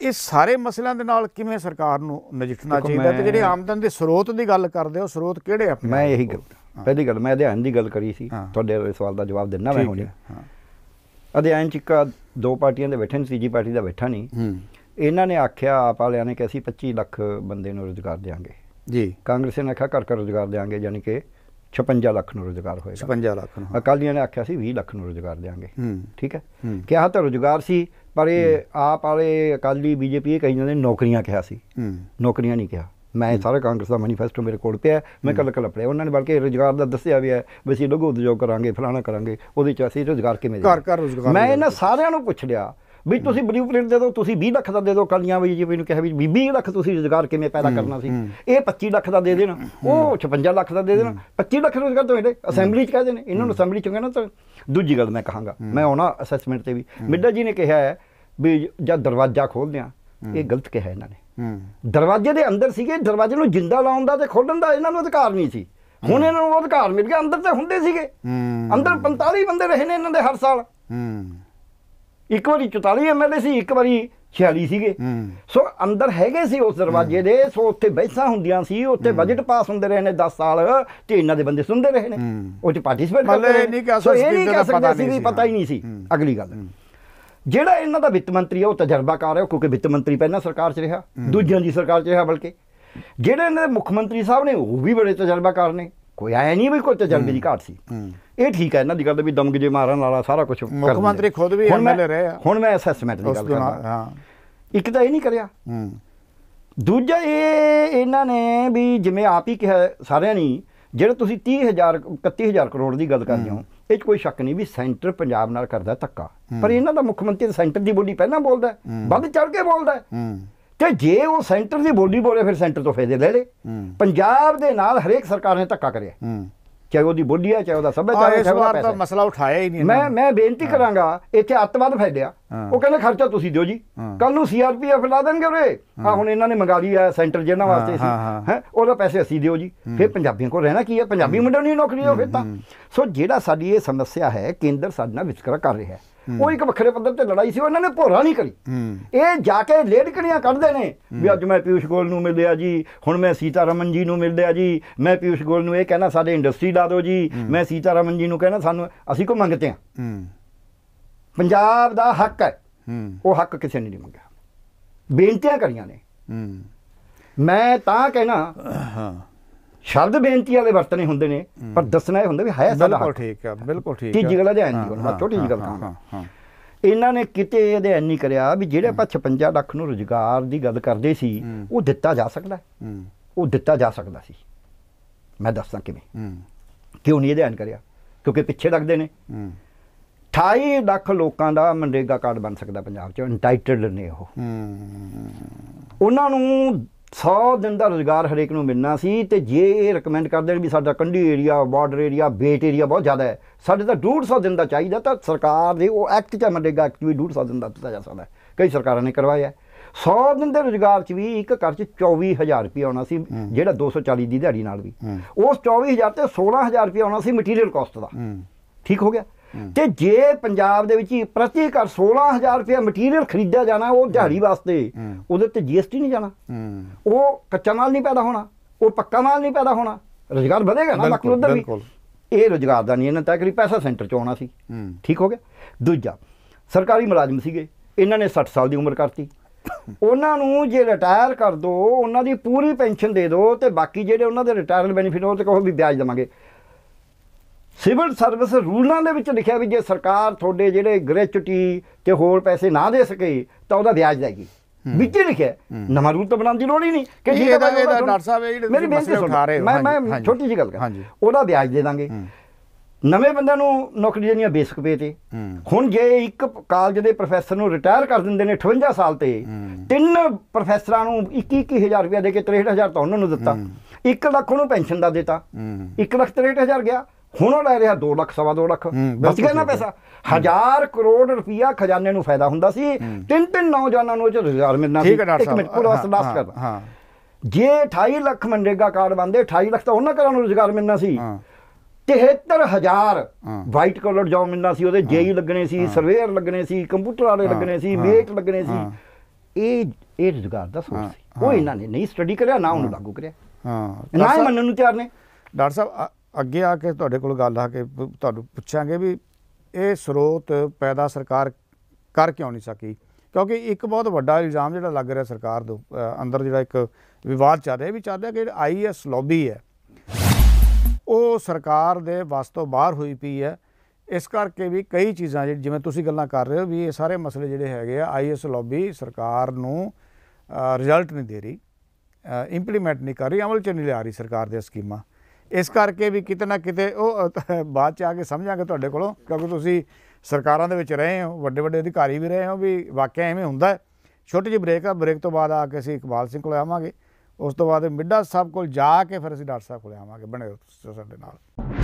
ਇਹ ਸਾਰੇ ਮਸਲਿਆਂ ਦੇ ਨਾਲ ਕਿਵੇਂ ਸਰਕਾਰ ਨੂੰ ਨਜਿੱਠਣਾ ਚਾਹੀਦਾ ਤੇ ਜਿਹੜੇ ਆਮਦਨ ਦੇ ਸਰੋਤ ਦੀ ਗੱਲ ਕਰਦੇ ਹੋ ਸਰੋਤ ਕਿਹੜੇ ਆਪਣੇ ਮੈਂ ਇਹੀ ਗੱਲ ਪਹਿਲੀ ਗੱਲ ਮੈਂ ਅਧਿਐਨ ਦੀ ਗੱਲ ਕਰੀ ਸੀ। ਤੁਹਾਡੇ ਸਵਾਲ ਦਾ ਜਵਾਬ ਦਿੰਦਾ ਮੈਂ ਹੁਣੇ। ਅਧਿਐਨ ਚ ਇੱਕ ਦੋ ਪਾਰਟੀਆਂ ਦੇ ਬੈਠੇ ਨੇ ਤੀਜੀ ਪਾਰਟੀ ਦਾ ਬੈਠਾ ਨਹੀਂ। ਇਹਨਾਂ ਨੇ ਆਖਿਆ ਆਪ ਵਾਲਿਆਂ ਨੇ ਕਿ ਅਸੀਂ 25 ਲੱਖ ਬੰਦੇ ਨੂੰ ਰੋਜ਼ਗਾਰ ਦੇਵਾਂਗੇ ਜੀ। ਕਾਂਗਰਸ ਨੇ ਆਖਿਆ ਘਰ ਘਰ ਰੋਜ਼ਗਾਰ ਦੇਵਾਂਗੇ ਯਾਨੀ ਕਿ 56 ਲੱਖ ਨੂੰ ਰੋਜ਼ਗਾਰ ਹੋਏਗਾ। 56 ਲੱਖ ਨੂੰ। ਅਕਾਲੀਆਂ ਨੇ ਆਖਿਆ ਸੀ 20 ਲੱਖ ਨੂੰ ਰੋਜ਼ਗਾਰ ਦੇਵਾਂਗੇ ਹੂੰ। ਠੀਕ ਹੈ। ਕਿਹਾ ਤਾਂ ਰੋਜ਼ਗਾਰ ਸੀ ਪਰ ਇਹ ਆਪ ਵਾਲੇ ਅਕਾਲੀ ਬੀਜੇਪੀ ਇਹ ਕਹੀ ਜਾਂਦੇ ਨੇ ਨੌਕਰੀਆਂ ਕਿਹਾ ਸੀ। ਹੂੰ। ਨੌਕਰੀਆਂ ਨਹੀਂ ਕਿਹਾ। ਮੈਂ ਸਾਰਾ ਕਾਂਗਰਸ ਦਾ ਮੈਨੀਫੈਸਟੋ ਮੇਰੇ ਕੋਲ ਪਿਆ ਮੈਂ ਕੱਲ ਕੱਲ ਪੜਿਆ ਉਹਨਾਂ ਨੇ ਬਲਕਿ ਰੋਜ਼ਗਾਰ ਦਾ ਦੱਸਿਆ ਵੀ ਹੈ ਵੀ ਅਸੀਂ ਲਘੂ ਉਦਯੋਗ ਕਰਾਂਗੇ ਫਲਾਣਾ ਕਰਾਂਗੇ ਉਹਦੇ ਚ ਅਸੀਂ ਰੋਜ਼ਗਾਰ ਕਿਵੇਂ ਘਰ- ਦੇਵਾਂਗੇ। ਘਰ ਰੁਜ਼ਗਾਰ ਮੈਂ ਦੀ ਇਹਨਾਂ ਸਾਰਿਆਂ ਨੂੰ ਪੁੱਛ ਲਿਆ ਵੀ ਤੁਸੀਂ ਬਲੂਪ੍ਰਿੰਟ ਦੇ ਦਿਓ ਤੁਸੀਂ 20 ਲੱਖ ਦਾ ਦੇ ਦਿਓ ਕੱਲੀਆਂ ਬੀਜੇਪੀ ਨੂੰ ਕਿਹਾ ਵੀ 20 ਲੱਖ ਤੁਸੀਂ ਰੋਜ਼ਗਾਰ ਕਿਵੇਂ ਪੈਦਾ ਕਰਨਾ ਸੀ। ਇਹ 25 ਲੱਖ ਦਾ ਦੇ ਦੇਣਾ ਉਹ 56 ਲੱਖ ਦਾ ਦੇ ਦੇਣਾ 25 ਲੱਖ ਰੋਜ਼ਗਾਰ ਤੋਂ ਇਹਦੇ ਅਸੈਂਬਲੀ ਚ ਕਹਦੇ ਨੇ ਇਹਨਾਂ ਨੂੰ ਅਸੈਂਬਲੀ ਚ ਕਹਿੰਦਾ ਤਾਂ ਦੂਜੀ ਗੱਲ ਮੈਂ ਕਹਾਂਗਾ ਮੈਂ ਆਉਣਾ ਅਸੈਸਮੈਂਟ ਤੇ ਵੀ। ਮਿੱਡਾ ਜੀ ਨੇ ਕਿਹਾ ਹੈ ਵੀ ਜਦ ਦਰਵਾਜ਼ਾ ਖੋਲਦੇ ਆ ਇਹ ਗਲਤ ਕਿਹਾ ਇਹਨਾਂ ਨੇ। ਦਰਵਾਜ਼ੇ ਦੇ ਅੰਦਰ ਸੀਗੇ ਦਰਵਾਜ਼ੇ ਨੂੰ ਜਿੰਦਾ ਲਾਉਣ ਦਾ ਤੇ ਖੋਲਣ ਦਾ ਇਹਨਾਂ ਨੂੰ ਅਧਿਕਾਰ ਨਹੀਂ ਸੀ। ਹੁਣ ਇਹਨਾਂ ਨੂੰ ਅਧਿਕਾਰ ਮਿਲ ਗਿਆ ਅੰਦਰ ਤੇ ਹੁੰਦੇ ਸੀਗੇ। ਅੰਦਰ 45 ਬੰਦੇ ਰਹੇ ਨੇ ਇਹਨਾਂ ਦੇ ਹਰ ਸਾਲ। ਇੱਕ ਵਾਰੀ 44 ਐਮਐਲਏ ਸੀ ਇੱਕ ਵਾਰੀ 46 ਸੀਗੇ। ਸੋ ਅੰਦਰ ਹੈਗੇ ਸੀ ਉਸ ਦਰਵਾਜ਼ੇ ਦੇ ਸੋ ਉੱਥੇ ਬੈਠਾਂ ਹੁੰਦੀਆਂ ਸੀ ਉੱਥੇ ਬਜਟ ਪਾਸ ਹੁੰਦੇ ਰਹੇ ਨੇ 10 ਸਾਲ ਤੇ ਇਹਨਾਂ ਦੇ ਬੰਦੇ ਸੁਣਦੇ ਰਹੇ ਨੇ। ਉਹ ਚ ਪਾਰਟੀਸਪੇਟ ਕਰਦੇ ਨੇ। ਸੋ ਇਹ ਨਹੀਂ ਕਹਿ ਪਤਾ ਸਕਦੇ ਸੀ। ਵੀ ਪਤਾ ਹੀ। ਨਹੀਂ ਸੀ। ਅਗਲੀ ਗੱਲ। ਜਿਹੜਾ ਇਹਨਾਂ ਦਾ ਵਿੱਤ ਮੰਤਰੀ ਹੈ ਉਹ ਤਜਰਬਾਕਾਰ ਹੈ ਕਿਉਂਕਿ ਵਿੱਤ ਮੰਤਰੀ ਪਹਿਲਾਂ ਸਰਕਾਰ 'ਚ ਰਿਹਾ ਦੂਜਿਆਂ ਦੀ ਸਰਕਾਰ 'ਚ ਰਿਹਾ ਬਲਕਿ। ਜਿਹੜੇ ਇਹਨਾਂ ਦੇ ਮੁੱਖ ਮੰਤਰੀ ਸਾਹਿਬ ਨੇ ਉਹ ਵੀ ਬੜੇ ਤਜਰਬਾਕਾਰ ਨੇ। ਕੋਈ ਆਇਆ ਨਹੀਂ ਵੀ ਕੋਈ ਤਜਰਬੇ ਦੀ ਘਾਟ ਸੀ। ਇਹ ਠੀਕ ਹੈ ਇਹਨਾਂ ਦੀ ਗੱਲ ਵੀ ਦਮਗਜੇ ਮਾਰਨ ਵਾਲਾ ਸਾਰਾ ਕੁਝ ਮੁੱਖ ਮੰਤਰੀ ਖੁਦ ਵੀ MLA ਰਹੇ ਆ। ਹੁਣ ਮੈਂ ਅਸੈਸਮੈਂਟ ਦੀ ਗੱਲ ਕਰਦਾ। ਹਾਂ। ਇੱਕ ਤਾਂ ਇਹ ਨਹੀਂ ਕਰਿਆ। ਹੂੰ। ਦੂਜਾ ਇਹ ਇਹਨਾਂ ਨੇ ਵੀ ਜਿਵੇਂ ਆਪ ਹੀ ਕਿਹਾ ਸਾਰਿਆਂ ਨੇ ਜਿਹੜੇ ਤੁਸੀਂ 30000 31000 ਕਰੋੜ ਦੀ ਗੱਲ ਕਰਦੇ ਹੋ। ਇਹ 'ਚ ਕੋਈ ਸ਼ੱਕ ਨਹੀਂ ਵੀ ਸੈਂਟਰ ਪੰਜਾਬ ਨਾਲ ਕਰਦਾ ਧੱਕਾ। ਪਰ ਇਹਨਾਂ ਦਾ ਮੁੱਖ ਮੰਤਰੀ ਸੈਂਟਰ ਦੀ ਬੋਲੀ ਪਹਿਲਾਂ ਬੋਲਦਾ। ਵੱਧ ਚੜ ਕੇ ਬੋਲਦਾ ਤੇ ਜੇ ਉਹ ਸੈਂਟਰ ਦੀ ਬੋਲੀ ਬੋਲੇ ਫਿਰ ਸੈਂਟਰ ਤੋਂ ਫਾਇਦੇ ਲੈ ਲੇ ਪੰਜਾਬ ਦੇ ਨਾਲ ਹਰੇਕ ਸਰਕਾਰ ਨੇ ਧੱਕਾ ਕਰਿਆ। ਚਾਹੇ ਉਹਦੀ ਬੋਲੀ ਹੈ ਚਾਹੇ ਉਹਦਾ ਆ ਸੱਭਿਆਚਾਰ ਹੈ ਚਾਹੇ ਉਹਦਾ ਪੈਸਾ। ਮਸਲਾ ਉਠਾਇਆ ਹੀ ਨਹੀਂ ਮੈਂ। ਮੈਂ ਬੇਨਤੀ ਕਰਾਂਗਾ ਇੱਥੇ ਅੱਤਵਾਦ ਫੈਲਿਆ। ਉਹ ਕਹਿੰਦੇ ਖਰਚਾ ਤੁਸੀਂ ਦਿਓ ਜੀ। ਕੱਲ ਨੂੰ ਸੀਆਰਪੀਐਫ ਲਾ ਦੇਣਗੇ ਉਰੇ। ਆ ਹੁਣ ਇਹਨਾਂ ਨੇ ਮੰਗਾ ਲਈ ਹੈ ਸੈਂਟਰ ਜਿਹਨਾਂ ਵਾਸਤੇ ਸੀ। ਹਾਂ, ਉਹਦਾ ਪੈਸੇ ਅਸੀਂ ਦਿਓ ਜੀ। ਫਿਰ ਪੰਜਾਬੀਆਂ ਕੋਲ ਰਹਿਣਾ ਕੀ ਹੈ ਪੰਜਾਬੀ ਮੁੰਡਿਆਂ ਨੂੰ ਨੌਕਰੀ ਦਿਓ ਫਿਰ ਤਾਂ। ਸੋ ਜਿਹੜਾ ਸਾਡੀ ਇਹ ਸਮੱਸਿਆ ਹੈ ਕੇਂਦਰ ਸਾਡੇ ਨਾਲ ਵਿਤਕਰਾ ਕਰ ਰਿਹਾ ਹੈ। ਉਹ ਇੱਕ ਵੱਖਰੇ ਪੱਧਰ ਤੇ ਲੜਾਈ ਸੀ ਉਹ ਇਹਨਾਂ ਨੇ ਭੋਰਾ ਨਹੀਂ ਕਰੀ। ਇਹ ਜਾ ਕੇ ਲੇੜਕਣੀਆਂ ਕੱਢਦੇ ਨੇ? ਵੀ ਅੱਜ ਮੈਂ ਪਿਊਸ਼ ਗੋਲ ਨੂੰ ਮਿਲਿਆ ਜੀ ਹੁਣ ਮੈਂ ਸੀਤਾਰਮਨ ਜੀ ਨੂੰ ਮਿਲਿਆ ਜੀ ਮੈਂ ਪਿਊਸ਼ ਗੋਲ ਨੂੰ ਇਹ ਕਹਿਣਾ ਸਾਡੇ ਇੰਡਸਟਰੀ ਲਾ ਦਿਓ ਜੀ ਮੈਂ ਸੀਤਾਰਮਨ ਜੀ ਨੂੰ ਕਹਿਣਾ ਸਾਨੂੰ ਅਸੀਂ ਕੋ ਮੰਗਤੇ ਆ। ਪੰਜਾਬ ਦਾ ਹੱਕ ਹੈ। ਉਹ ਹੱਕ ਕਿਸੇ ਨੇ ਨਹੀਂ ਮੰਗਿਆ। ਬੇਨਤੀਆਂ ਕਰੀਆਂ ਨੇ। ਮੈਂ ਤਾਂ ਕਹਿਣਾ ਹਾਂ। ਸ਼ਬਦ ਬੇਨਤੀ ਵਾਲੇ ਵਰਤਨੇ ਹੁੰਦੇ ਨੇ ਪਰ ਦੱਸਣਾ ਇਹ ਹੁੰਦਾ ਵੀ ਹੈ ਸਾਡਾ ਬਿਲਕੁਲ ਠੀਕ ਹੈ ਬਿਲਕੁਲ ਠੀਕ ਹੈ ਤੀਜੀ ਗੱਲ ਅਧਿਐਨ ਦੀ ਹਾਂ, ਹੁਣ ਛੋਟੀ ਜਿਹੀ ਗੱਲ ਹਾਂ, ਕਹਾਂਗਾ ਹਾਂ ਹਾਂ। ਇਹਨਾਂ ਨੇ ਕਿਤੇ ਅਧਿਐਨ ਨਹੀਂ ਕਰਿਆ ਵੀ ਜਿਹੜੇ ਆਪਾਂ 56 ਲੱਖ ਨੂੰ ਰੁਜ਼ਗਾਰ ਦੀ ਗੱਲ ਕਰਦੇ ਸੀ। ਉਹ ਦਿੱਤਾ ਜਾ ਸਕਦਾ। ਉਹ ਦਿੱਤਾ ਜਾ ਸਕਦਾ ਸੀ। ਮੈਂ ਦੱਸਦਾ ਕਿਵੇਂ। ਕਿਉਂ ਨਹੀਂ ਅਧਿਐਨ ਕਰਿਆ? ਕਿਉਂਕਿ ਪਿੱਛੇ ਲੱਗਦੇ ਨੇ। ਹੂੰ। 28 ਲੱਖ ਲੋਕਾਂ ਦਾ ਮਨਰੇਗਾ ਕਾਰਡ ਬਣ ਸਕਦਾ ਪੰਜਾਬ 'ਚ ਇੰਟਾਈਟਲਡ ਨੇ ਉਹ। ਉਹਨਾਂ ਨੂੰ 100 ਦਿਨ ਦਾ ਰੋਜ਼ਗਾਰ ਹਰੇਕ ਨੂੰ ਮਿਲਣਾ ਸੀ ਤੇ ਜੇ ਇਹ ਰეკਮੈਂਡ ਕਰਦੇ ਨੇ ਵੀ ਸਾਡਾ Kandi area border area Bet area ਬਹੁਤ ਜ਼ਿਆਦਾ ਹੈ ਸਾਡੇ ਤਾਂ 150 ਦਿਨ ਦਾ ਚਾਹੀਦਾ ਤਾਂ ਸਰਕਾਰ ਦੇ ਉਹ ਐਕਟ ਚ ਮੰਨੇਗਾ ਐਕਟ ਵੀ 150 ਦਿਨ ਦਾ ਦਿੱਤਾ ਜਾ ਸਕਦਾ ਹੈ। ਕਈ ਸਰਕਾਰਾਂ ਨੇ ਕਰਵਾਇਆ ਹੈ। 100 ਦਿਨ ਦੇ ਰੋਜ਼ਗਾਰ ਚ ਵੀ ਇੱਕ ਘਰ ਚ 24000 ਰੁਪਏ ਆਉਣਾ ਸੀ ਜਿਹੜਾ 240 ਦੀ ਦਿਹਾੜੀ ਨਾਲ ਵੀ। ਉਸ 24000 ਤੇ 16000 ਰੁਪਏ ਆਉਣਾ ਸੀ ਮਟੀਰੀਅਲ ਕਾਸਟ ਦਾ। ਠੀਕ ਹੋ ਗਿਆ। ਤੇ ਜੇ ਪੰਜਾਬ ਦੇ ਵਿੱਚ ਹੀ ਪ੍ਰਤੀ ਘਰ 16000 ਰੁਪਏ ਮਟੀਰੀਅਲ ਖਰੀਦਿਆ ਜਾਣਾ ਉਹ ਦਿਹਾੜੀ ਵਾਸਤੇ ਉਹਦੇ ਤੇ ਜੀਐਸਟੀ ਨਹੀਂ ਜਾਣਾ। ਉਹ ਕੱਚਾ ਮਾਲ ਨਹੀਂ ਪੈਦਾ ਹੋਣਾ ਉਹ ਪੱਕਾ ਮਾਲ ਨਹੀਂ ਪੈਦਾ ਹੋਣਾ ਰੋਜ਼ਗਾਰ ਵਧੇਗਾ ਨਾ ਬਾਕੀ ਉਧਰ ਵੀ। ਇਹ ਰੋਜ਼ਗਾਰ ਦਾ ਨਹੀਂ ਇਹਨਾਂ ਤੱਕ ਪੈਸਾ ਸੈਂਟਰ ਚ ਆਉਣਾ ਸੀ। ਠੀਕ ਹੋ ਗਿਆ? ਦੂਜਾ ਸਰਕਾਰੀ ਮੁਲਾਜ਼ਮ ਸੀਗੇ ਇਹਨਾਂ ਨੇ 60 ਸਾਲ ਦੀ ਉਮਰ ਕਰਤੀ। ਉਹਨਾਂ ਨੂੰ ਜੇ ਰਿਟਾਇਰ ਕਰ ਦੋ ਉਹਨਾਂ ਦੀ ਪੂਰੀ ਪੈਨਸ਼ਨ ਦੇ ਦਿਓ ਤੇ ਬਾਕੀ ਜਿਹੜੇ ਉਹਨਾਂ ਦੇ ਰਿਟਾਇਰਮੈਂਟ ਬੈਨੀਫਿਟ ਉਹ ਤੇ ਕਹੋ ਵੀ ਵਿਆਜ ਦੇਵਾਂਗੇ। ਸਿਵਲ ਸਰਵਿਸ ਰੂਲਾਂ ਦੇ ਵਿੱਚ ਲਿਖਿਆ ਵੀ ਜੇ ਸਰਕਾਰ ਤੁਹਾਡੇ ਜਿਹੜੇ ਗ੍ਰੈਚੁਟੀ ਤੇ ਹੋਰ ਪੈਸੇ ਨਾ ਦੇ ਸਕੇ ਤਾਂ ਉਹਦਾ ਵਿਆਜ ਦੇਗੀ। ਵਿੱਚ ਲਿਖਿਆ। ਨਵਾਂ ਰੂਲ ਤਾਂ ਬਣਾਉਣ ਦੀ ਲੋੜ ਹੀ ਨਹੀਂ। ਠੀਕ ਹੈ ਇਹਦਾ- ਇਹਦਾ ਡਾਕਟਰ ਸਾਹਿਬ ਇਹ ਜਿਹੜੇ ਮਸਲੇ। ਉਠਾ ਰਹੇ ਹੋ, ਮੈਂ ਮੈਂ। ਛੋਟੀ ਜਿਹੀ ਗੱਲ ਕਰ। ਉਹਦਾ ਵਿਆਜ ਦੇ ਦਾਂਗੇ। ਨਵੇਂ ਬੰਦਿਆਂ ਨੂੰ ਨੌਕਰੀ ਦੇਣੀ ਆ ਬੇਸਿਕ ਪੇ ਤੇ। ਹੁਣ ਜੇ ਇੱਕ ਕਾਲਜ ਦੇ ਪ੍ਰੋਫੈਸਰ ਨੂੰ ਰਿਟਾਇਰ ਕਰ ਦਿੰਦੇ ਨੇ 58 ਸਾਲ ਤੇ ਤਿੰਨ ਪ੍ਰੋਫੈਸਰਾਂ ਨੂੰ 21 21000 ਰੁਪਏ ਦੇ ਕੇ 63000 ਤਾਂ ਉਹਨਾਂ ਨੂੰ ਦਿੱਤਾ 1 ਲੱਖ ਉਹਨੂੰ ਪੈਨਸ਼ਨ ਦਾ ਦਿੱਤਾ। ਹੂੰ। 1 ਲੱਖ 63000 ਗਿਆ। ਹੁਣ ਉਹ ਲੈ ਰਿਹਾ 2 ਲੱਖ ਸਵਾ 2 ਲੱਖ। ਬਚ ਗਿਆ ਨਾ ਪੈਸਾ? ਹਜ਼ਾਰ ਕਰੋੜ ਰੁਪਇਆ ਖਜ਼ਾਨੇ ਨੂੰ ਫਾਇਦਾ ਹੁੰਦਾ ਸੀ। ਤਿੰਨ ਤਿੰਨ ਨੌਜਵਾਨਾਂ ਨੂੰ ਉਹ ਰੁਜ਼ਗਾਰ ਮਿਲਣਾ ਸੀ। ਇੱਕ ਮਿੰਟ ਪੂਰਾ ਹਾਂ, ਲਾਸਟ ਹਾਂ, ਜੇ 28 ਲੱਖ ਮਨਰੇਗਾ ਕਾਰਡ ਬੰਦੇ 28 ਲੱਖ ਤਾਂ ਉਹਨਾਂ ਘਰਾਂ ਨੂੰ ਰੁਜ਼ਗਾਰ ਮਿਲਣਾ ਸੀ। ਹਾਂ। 73000 ਹਾਂ। ਵਾਈਟ ਕਲਰ ਜੌਬ ਮਿਲਣਾ ਸੀ ਉਹਦੇ ਜੇਈ ਲੱਗਣੇ ਸੀ ਸਰਵੇਅਰ ਲੱਗਣੇ ਸੀ ਕੰਪਿਊਟਰ ਵਾਲੇ ਲੱਗਣੇ ਸੀ ਮੇਟ ਲੱਗਣੇ। ਸੀ। ਇਹ ਇਹ ਰੁਜ਼ਗਾਰ ਦਾ ਸੋਰਸ ਸੀ। ਉਹ। ਇਹਨਾਂ ਨੇ ਨਹੀਂ ਸਟੱਡੀ ਕਰਿਆ ਨਾ ਉਹਨੂੰ ਲਾਗੂ ਕਰਿਆ। ਹਾਂ। ਨਾ ਮੰਨਣ ਨੂੰ ਤਿਆਰ ਨੇ। ਡਾਕਟਰ ਸਾਹਿਬ ਅੱਗੇ ਆ ਕੇ ਤੁਹਾਡੇ ਕੋਲ ਗੱਲ ਆ ਕੇ ਤੁਹਾਨੂੰ ਪੁੱਛਾਂਗੇ ਵੀ ਇਹ ਸਰੋਤ ਪੈਦਾ ਸਰਕਾਰ ਕਰ ਕਿਉਂ ਨਹੀਂ ਸਕੀ? ਕਿਉਂਕਿ ਇੱਕ ਬਹੁਤ ਵੱਡਾ ਇਲਜ਼ਾਮ ਜਿਹੜਾ ਲੱਗ ਰਿਹਾ ਸਰਕਾਰ ਦੇ ਅੰਦਰ ਜਿਹੜਾ ਇੱਕ ਵਿਵਾਦ ਚੱਲ ਰਿਹਾ, ਇਹ ਵੀ ਚੱਲ ਰਿਹਾ ਕਿ ਆਈਐਸ ਲੌਬੀ ਹੈ, ਉਹ ਸਰਕਾਰ ਦੇ ਵੱਸ ਤੋਂ ਬਾਹਰ ਹੋਈ ਪਈ ਹੈ। ਇਸ ਕਰਕੇ ਵੀ ਕਈ ਚੀਜ਼ਾਂ ਜਿਹੜੀ- ਜਿਵੇਂ ਤੁਸੀਂ ਗੱਲਾਂ ਕਰ ਰਹੇ ਹੋ ਵੀ ਇਹ ਸਾਰੇ ਮਸਲੇ ਜਿਹੜੇ ਹੈਗੇ ਆ ਆਈਐਸ ਲੌਬੀ ਸਰਕਾਰ ਨੂੰ ਰਿਜ਼ਲਟ ਨਹੀਂ ਦੇ ਰਹੀ ਇੰਪਲੀਮੈਂਟ ਨਹੀਂ ਕਰ ਰਹੀ, ਅਮਲ ਚ ਨਹੀਂ ਲਿਆ ਰਹੀ ਸਰਕਾਰ ਦੀਆਂ ਸਕੀਮਾਂ। ਇਸ ਕਰਕੇ ਵੀ ਕਿਤੇ ਨਾ ਕਿਤੇ ਉਹ ਬਾਅਦ ਚ ਆ ਕੇ ਸਮਝਾਂਗੇ ਤੁਹਾਡੇ ਕੋਲੋਂ, ਕਿਉਂਕਿ ਤੁਸੀਂ ਸਰਕਾਰਾਂ ਦੇ ਵਿੱਚ ਰਹੇ ਹੋ ਵੱਡੇ ਵੱਡੇ ਅਧਿਕਾਰੀ ਵੀ ਰਹੇ ਹੋ, ਵੀ ਵਾਕਿਆ ਐਵੇਂ ਹੁੰਦਾ ਛੋਟੀ ਜਿਹੀ ਬ੍ਰੇਕ ਆ ਬ੍ਰੇਕ ਤੋਂ ਬਾਅਦ ਆ ਕੇ ਅਸੀਂ ਇਕਬਾਲ ਸਿੰਘ ਕੋਲ ਆਵਾਂਗੇ। ਉਸ ਤੋਂ ਬਾਅਦ ਮਿੱਡਾ ਸਾਹਿਬ ਕੋਲ ਜਾ ਕੇ ਫਿਰ ਅਸੀਂ ਡਾਕਟਰ ਸਾਹਿਬ ਕੋਲ ਆਵਾਂਗੇ, ਬਣੇ ਰਹੋ ਸਾਡੇ ਨਾਲ।